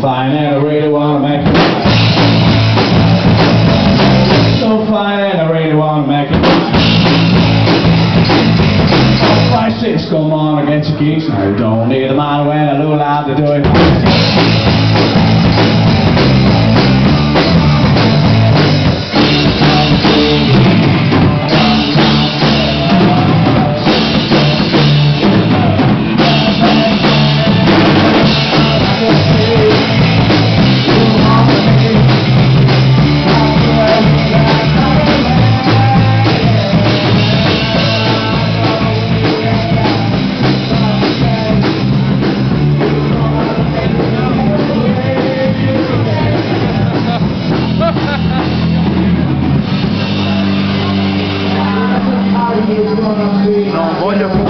fine and I really wanna make it. So fine and I really wanna make it. Five, six, come on against the geeks I don't need a man when I look out to do it Non voglio più